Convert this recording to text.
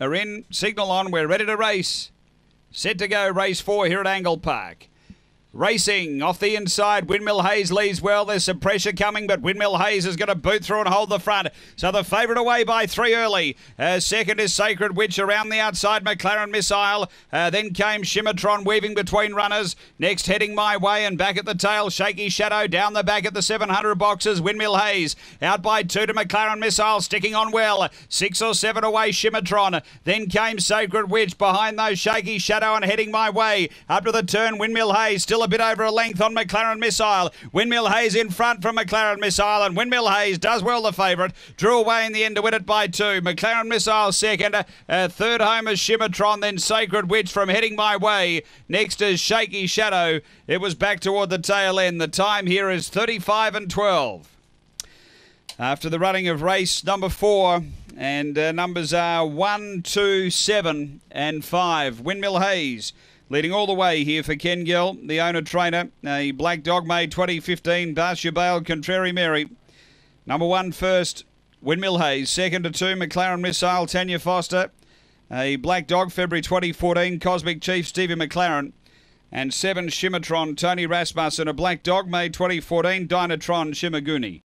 are in. Signal on. We're ready to race. Set to go. Race four here at Angle Park. Racing off the inside, Windmill Hayes leads well. There's some pressure coming, but Windmill Hayes is going to boot through and hold the front. So the favourite away by three early. Uh, second is Sacred Witch around the outside, McLaren Missile. Uh, then came Shimmertron weaving between runners. Next heading my way and back at the tail, Shaky Shadow down the back at the 700 boxes. Windmill Hayes out by two to McLaren Missile, sticking on well. Six or seven away, Shimmertron. Then came Sacred Witch behind those Shaky Shadow and heading my way up to the turn. Windmill Hayes still a bit over a length on McLaren Missile. Windmill Hayes in front from McLaren Missile, and Windmill Hayes does well, the favourite. Drew away in the end to win it by two. McLaren Missile second. Uh, third home is Shimmertron, then Sacred Witch from Heading My Way. Next is Shaky Shadow. It was back toward the tail end. The time here is 35 and 12. After the running of race number four, and uh, numbers are one, two, seven, and five. Windmill Hayes Leading all the way here for Ken Gill, the owner trainer. A Black Dog made 2015, Barcia Bale, Contrary Mary. Number one first, Windmill Hayes. Second to two, McLaren Missile, Tanya Foster. A Black Dog, February 2014, Cosmic Chief, Stevie McLaren. And seven, Shimmertron, Tony Rasmussen. A Black Dog made 2014, Dynatron, Shimaguni.